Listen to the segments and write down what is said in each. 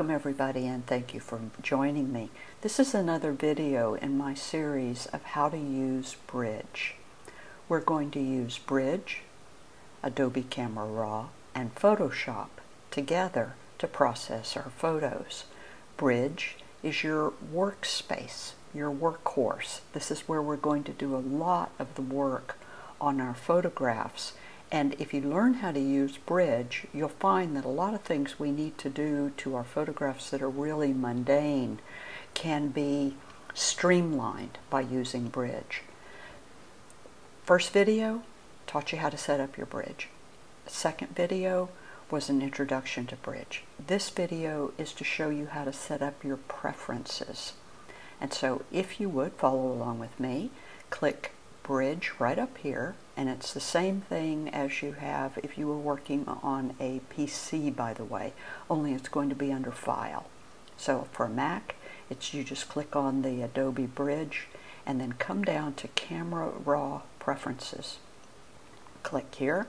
Welcome everybody and thank you for joining me. This is another video in my series of how to use Bridge. We're going to use Bridge, Adobe Camera Raw, and Photoshop together to process our photos. Bridge is your workspace, your workhorse. This is where we're going to do a lot of the work on our photographs and if you learn how to use Bridge, you'll find that a lot of things we need to do to our photographs that are really mundane can be streamlined by using Bridge. First video taught you how to set up your Bridge. Second video was an introduction to Bridge. This video is to show you how to set up your preferences. And so if you would follow along with me, click bridge right up here and it's the same thing as you have if you were working on a PC by the way only it's going to be under file. So for Mac it's you just click on the Adobe Bridge and then come down to camera raw preferences. Click here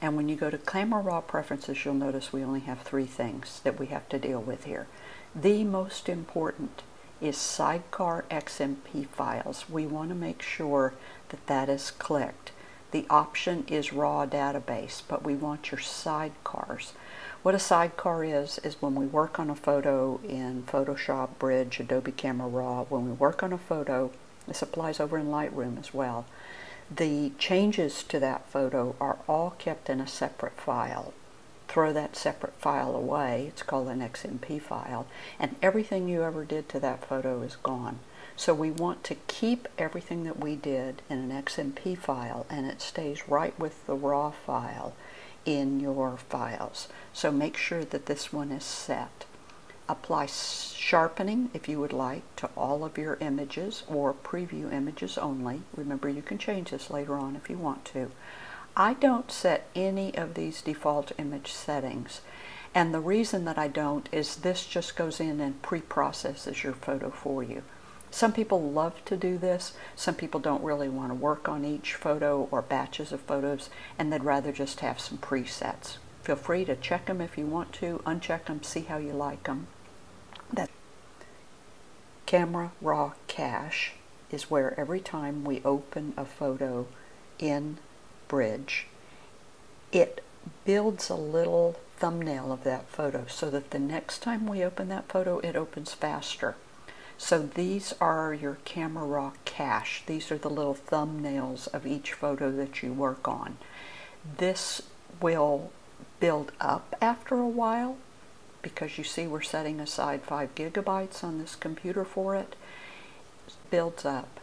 and when you go to camera raw preferences you'll notice we only have three things that we have to deal with here. The most important is sidecar XMP files. We want to make sure that that is clicked. The option is raw database, but we want your sidecars. What a sidecar is, is when we work on a photo in Photoshop, Bridge, Adobe Camera Raw, when we work on a photo, this applies over in Lightroom as well, the changes to that photo are all kept in a separate file throw that separate file away. It's called an XMP file. And everything you ever did to that photo is gone. So we want to keep everything that we did in an XMP file and it stays right with the raw file in your files. So make sure that this one is set. Apply sharpening if you would like to all of your images or preview images only. Remember you can change this later on if you want to. I don't set any of these default image settings. And the reason that I don't is this just goes in and pre-processes your photo for you. Some people love to do this. Some people don't really want to work on each photo or batches of photos and they'd rather just have some presets. Feel free to check them if you want to, uncheck them, see how you like them. That Camera Raw Cache is where every time we open a photo in bridge, it builds a little thumbnail of that photo so that the next time we open that photo, it opens faster. So these are your camera raw cache. These are the little thumbnails of each photo that you work on. This will build up after a while because you see we're setting aside 5 gigabytes on this computer for it. it builds up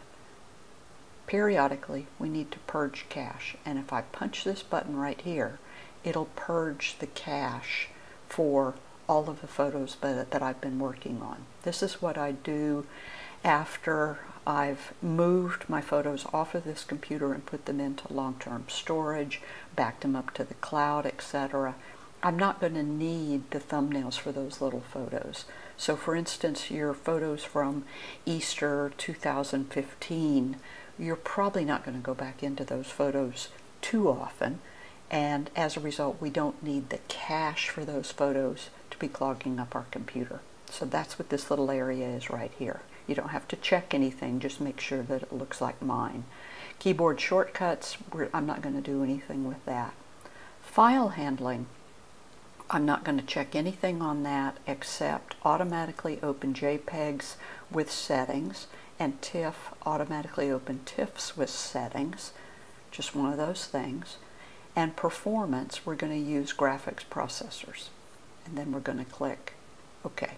periodically we need to purge cache and if I punch this button right here it'll purge the cache for all of the photos that I've been working on. This is what I do after I've moved my photos off of this computer and put them into long-term storage, backed them up to the cloud, etc. I'm not going to need the thumbnails for those little photos. So for instance, your photos from Easter 2015 you're probably not going to go back into those photos too often. And as a result, we don't need the cache for those photos to be clogging up our computer. So that's what this little area is right here. You don't have to check anything, just make sure that it looks like mine. Keyboard shortcuts, I'm not going to do anything with that. File handling, I'm not going to check anything on that except automatically open JPEGs with settings and TIFF automatically open TIFFs with settings, just one of those things. And performance, we're going to use graphics processors. And then we're going to click OK.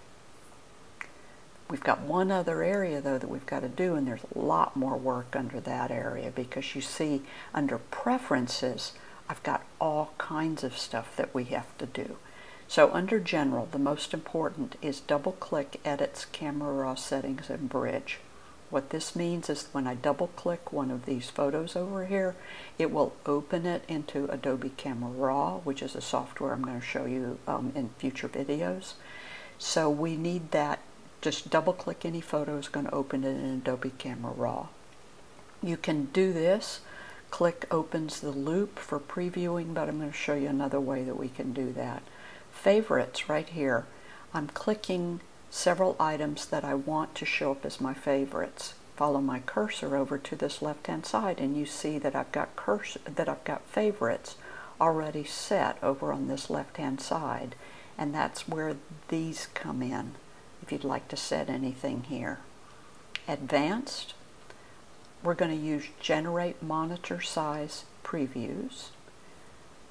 We've got one other area though that we've got to do and there's a lot more work under that area because you see under preferences I've got all kinds of stuff that we have to do. So under general the most important is double click edits camera raw settings and bridge. What this means is when I double click one of these photos over here, it will open it into Adobe Camera Raw, which is a software I'm going to show you um, in future videos. So we need that, just double click any photo is going to open it in Adobe Camera Raw. You can do this, click opens the loupe for previewing, but I'm going to show you another way that we can do that. Favorites right here. I'm clicking several items that I want to show up as my favorites. Follow my cursor over to this left-hand side and you see that I've got cursor, that I've got favorites already set over on this left-hand side and that's where these come in if you'd like to set anything here. Advanced, we're going to use generate monitor size previews,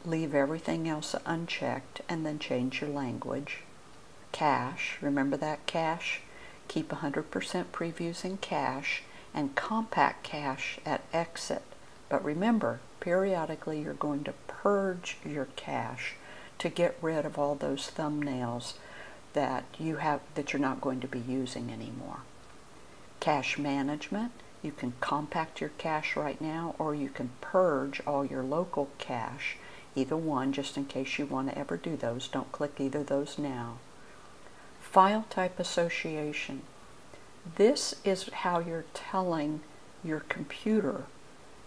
leave everything else unchecked and then change your language cache. Remember that cache? Keep 100% previews in cache and compact cache at exit. But remember, periodically you're going to purge your cache to get rid of all those thumbnails that you have that you're not going to be using anymore. Cache management, you can compact your cache right now or you can purge all your local cache, either one just in case you want to ever do those. Don't click either of those now. File type association. This is how you're telling your computer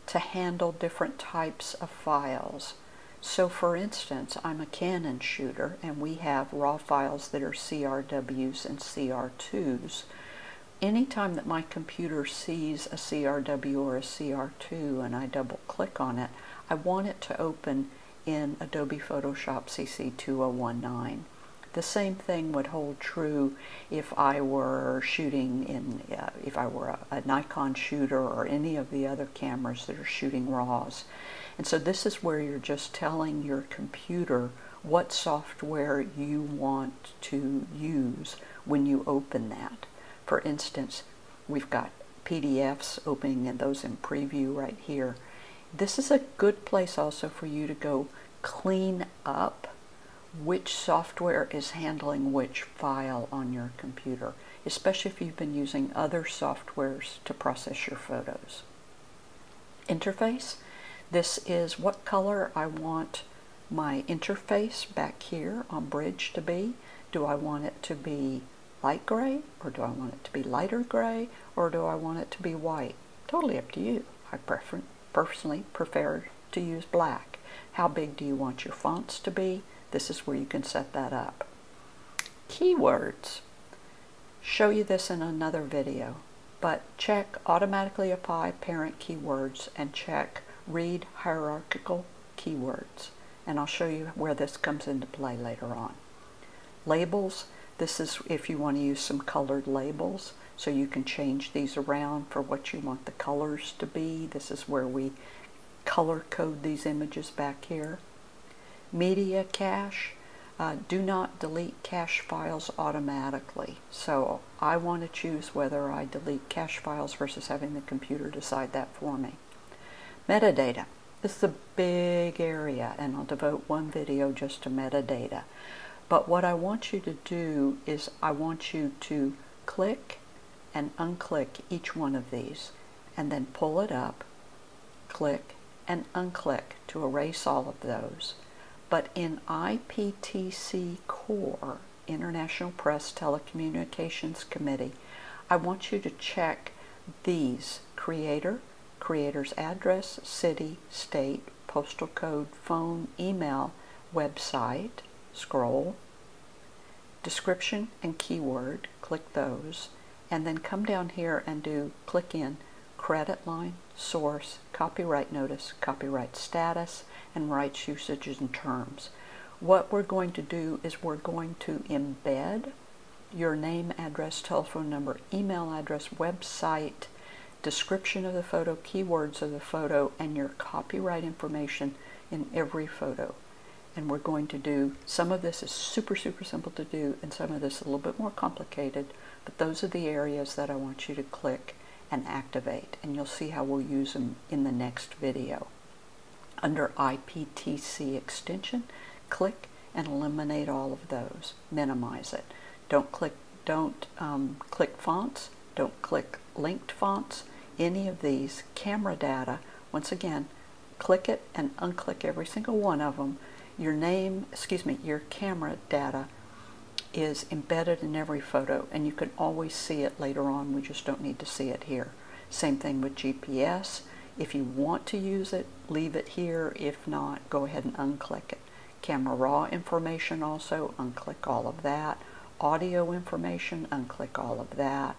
to handle different types of files. So for instance, I'm a Canon shooter and we have raw files that are CRWs and CR2s. Anytime that my computer sees a CRW or a CR2 and I double click on it, I want it to open in Adobe Photoshop CC 2019. The same thing would hold true if I were shooting in, uh, if I were a, a, Nikon shooter or any of the other cameras that are shooting RAWs. And so this is where you're just telling your computer what software you want to use when you open that. For instance, we've got PDFs opening and those in preview right here. This is a good place also for you to go clean up which software is handling which file on your computer, especially if you've been using other softwares to process your photos. Interface, this is what color I want my interface back here on Bridge to be. Do I want it to be light gray, or do I want it to be lighter gray, or do I want it to be white? Totally up to you. I prefer, personally prefer to use black. How big do you want your fonts to be? This is where you can set that up. Keywords. Show you this in another video, but check automatically apply parent keywords and check read hierarchical keywords. And I'll show you where this comes into play later on. Labels. This is if you want to use some colored labels. So you can change these around for what you want the colors to be. This is where we color code these images back here media cache, uh, do not delete cache files automatically. So I want to choose whether I delete cache files versus having the computer decide that for me. Metadata. This is a big area and I'll devote one video just to metadata. But what I want you to do is I want you to click and unclick each one of these and then pull it up, click and unclick to erase all of those. But in IPTC Core, International Press Telecommunications Committee, I want you to check these creator, creator's address, city, state, postal code, phone, email, website, scroll, description and keyword, click those, and then come down here and do click in credit line, source, copyright notice, copyright status, and rights usages and terms. What we're going to do is we're going to embed your name, address, telephone number, email address, website, description of the photo, keywords of the photo, and your copyright information in every photo. And we're going to do, some of this is super, super simple to do, and some of this a little bit more complicated, but those are the areas that I want you to click and activate. And you'll see how we'll use them in the next video. Under IPTC extension, click and eliminate all of those. Minimize it. Don't click, don't um, click fonts. Don't click linked fonts. Any of these camera data, once again, click it and unclick every single one of them. Your name, excuse me, your camera data is embedded in every photo and you can always see it later on. We just don't need to see it here. Same thing with GPS. If you want to use it, leave it here. If not, go ahead and unclick it. Camera raw information also, unclick all of that. audio information, unclick all of that,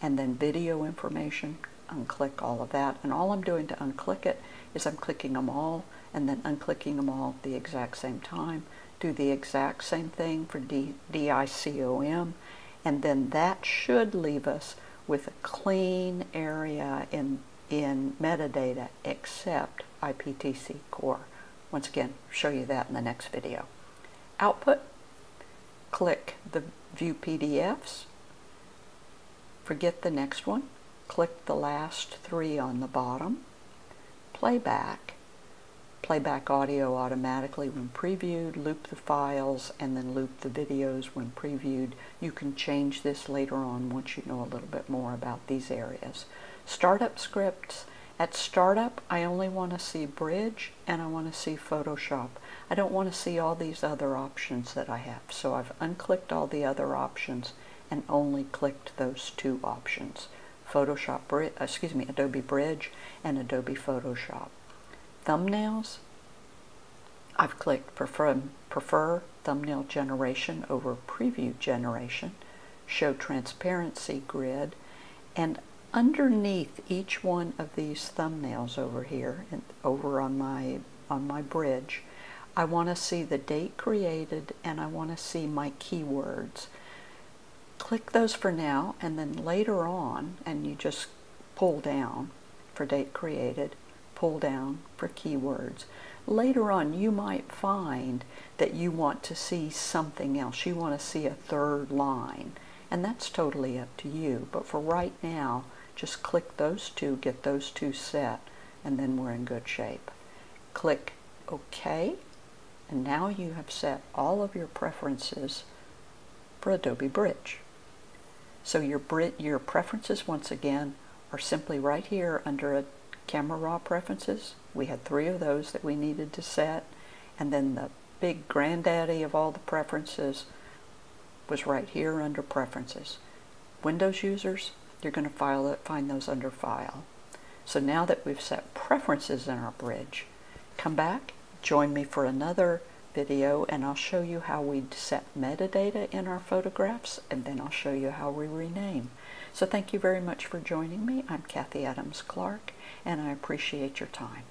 and then video information, unclick all of that. And all I'm doing to unclick it is I'm clicking them all and then unclicking them all at the exact same time. Do the exact same thing for DICOM, and then that should leave us with a clean area in, in metadata except IPTC core. Once again, show you that in the next video. Output, click the View PDFs, forget the next one, click the last three on the bottom, playback, playback audio automatically when previewed, loop the files, and then loop the videos when previewed. You can change this later on once you know a little bit more about these areas. Startup scripts. At startup, I only want to see Bridge and I want to see Photoshop. I don't want to see all these other options that I have. So I've unclicked all the other options and only clicked those two options. Photoshop, uh, excuse me, Adobe Bridge and Adobe Photoshop. Thumbnails, I've clicked prefer, prefer thumbnail generation over preview generation, show transparency grid, and underneath each one of these thumbnails over here and over on my on my bridge, I want to see the date created and I want to see my keywords. Click those for now and then later on and you just pull down for date created pull down for keywords. Later on you might find that you want to see something else. You want to see a third line and that's totally up to you. But for right now just click those two get those two set and then we're in good shape. Click OK and now you have set all of your preferences for Adobe Bridge. So your, your preferences, once again, are simply right here under a camera raw preferences. We had three of those that we needed to set. And then the big granddaddy of all the preferences was right here under preferences. Windows users, you're going to file it, find those under file. So now that we've set preferences in our bridge, come back, join me for another video and I'll show you how we set metadata in our photographs and then I'll show you how we rename. So thank you very much for joining me. I'm Kathy Adams Clark and I appreciate your time.